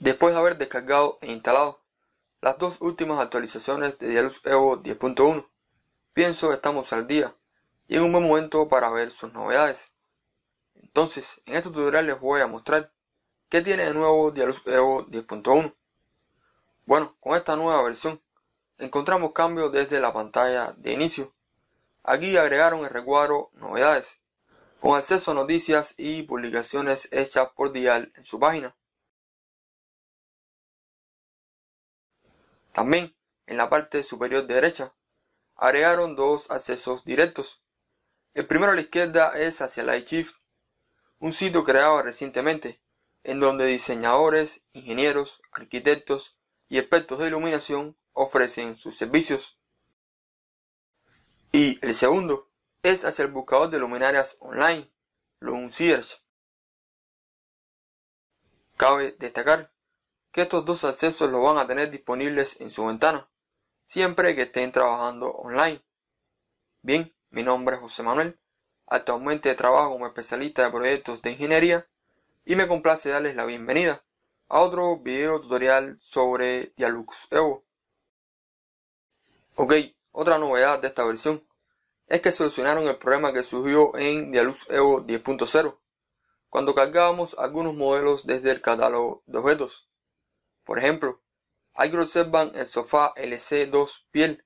Después de haber descargado e instalado las dos últimas actualizaciones de Dialux Evo 10.1, pienso que estamos al día y en un buen momento para ver sus novedades. Entonces, en este tutorial les voy a mostrar qué tiene de nuevo Dialux Evo 10.1. Bueno, con esta nueva versión encontramos cambios desde la pantalla de inicio. Aquí agregaron el recuadro Novedades, con acceso a noticias y publicaciones hechas por Dial en su página. También, en la parte superior derecha, agregaron dos accesos directos. El primero a la izquierda es hacia Lightshift, un sitio creado recientemente, en donde diseñadores, ingenieros, arquitectos y expertos de iluminación ofrecen sus servicios. Y el segundo es hacia el buscador de luminarias online, Search. Cabe destacar que estos dos accesos los van a tener disponibles en su ventana, siempre que estén trabajando online. Bien, mi nombre es José Manuel, actualmente trabajo como especialista de proyectos de ingeniería y me complace darles la bienvenida a otro video tutorial sobre Dialux Evo. Ok, otra novedad de esta versión es que solucionaron el problema que surgió en Dialux Evo 10.0 cuando cargábamos algunos modelos desde el catálogo de objetos. Por ejemplo, hay que observan el sofá LC2 piel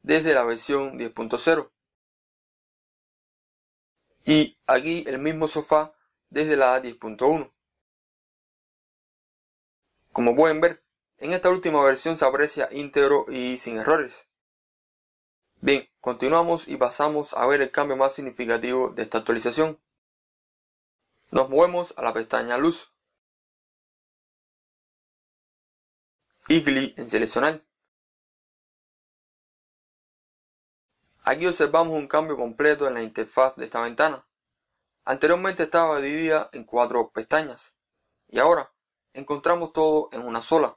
desde la versión 10.0 y aquí el mismo sofá desde la 10.1. Como pueden ver, en esta última versión se aprecia íntegro y sin errores. Bien, continuamos y pasamos a ver el cambio más significativo de esta actualización. Nos movemos a la pestaña Luz. En seleccionar. Aquí observamos un cambio completo en la interfaz de esta ventana. Anteriormente estaba dividida en cuatro pestañas y ahora encontramos todo en una sola,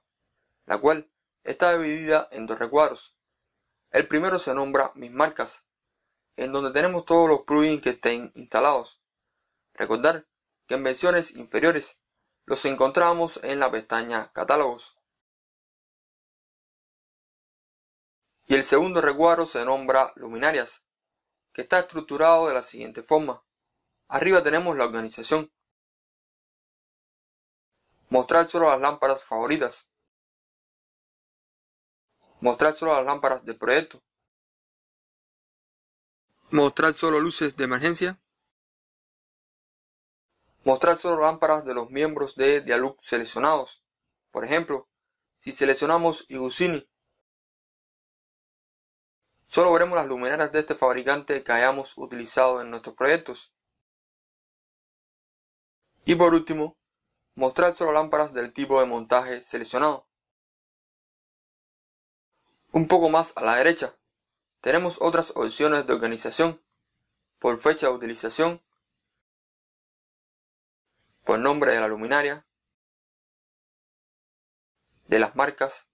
la cual está dividida en dos recuadros. El primero se nombra Mis marcas, en donde tenemos todos los plugins que estén instalados. Recordar que en versiones inferiores los encontramos en la pestaña Catálogos. Y el segundo recuadro se nombra luminarias, que está estructurado de la siguiente forma. Arriba tenemos la organización. Mostrar solo las lámparas favoritas. Mostrar solo las lámparas del proyecto. Mostrar solo luces de emergencia. Mostrar solo lámparas de los miembros de Dialux seleccionados. Por ejemplo, si seleccionamos Igusini Solo veremos las luminarias de este fabricante que hayamos utilizado en nuestros proyectos. Y por último, mostrar solo lámparas del tipo de montaje seleccionado. Un poco más a la derecha, tenemos otras opciones de organización, por fecha de utilización, por nombre de la luminaria, de las marcas,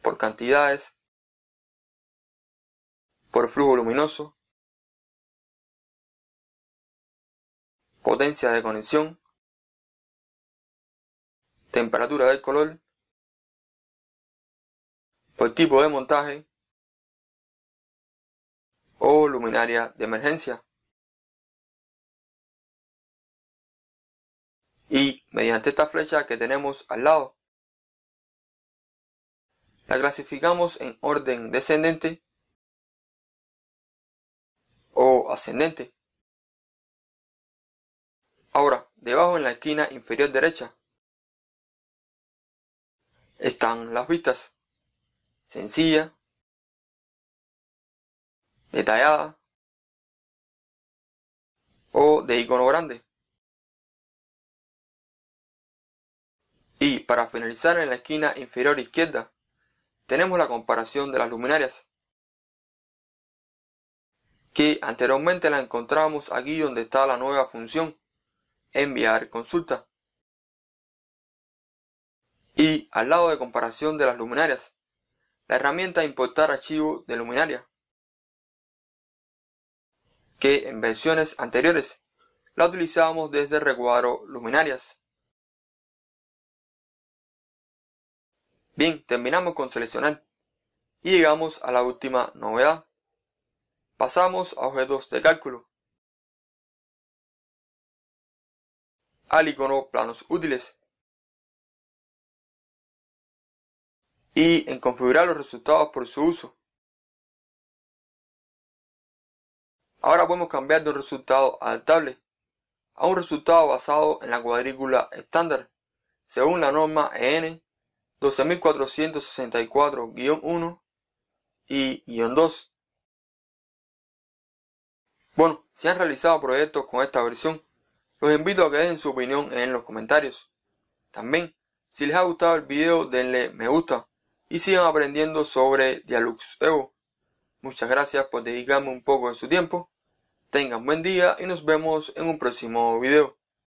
por cantidades, por flujo luminoso, potencia de conexión, temperatura del color, por tipo de montaje o luminaria de emergencia. Y mediante esta flecha que tenemos al lado, la clasificamos en orden descendente o ascendente. Ahora, debajo en la esquina inferior derecha están las vistas. Sencilla, detallada o de icono grande. Y para finalizar en la esquina inferior izquierda tenemos la comparación de las luminarias que anteriormente la encontramos aquí donde está la nueva función enviar consulta. Y al lado de comparación de las luminarias la herramienta importar archivo de luminaria que en versiones anteriores la utilizábamos desde el recuadro luminarias. Bien terminamos con seleccionar y llegamos a la última novedad. Pasamos a objetos de cálculo. Al icono planos útiles. Y en configurar los resultados por su uso. Ahora podemos cambiar de un resultado adaptable a un resultado basado en la cuadrícula estándar, según la norma EN 12464-1 y 2 bueno, si han realizado proyectos con esta versión, los invito a que dejen su opinión en los comentarios. También, si les ha gustado el video, denle me gusta y sigan aprendiendo sobre Dialux Evo. Muchas gracias por dedicarme un poco de su tiempo. Tengan buen día y nos vemos en un próximo video.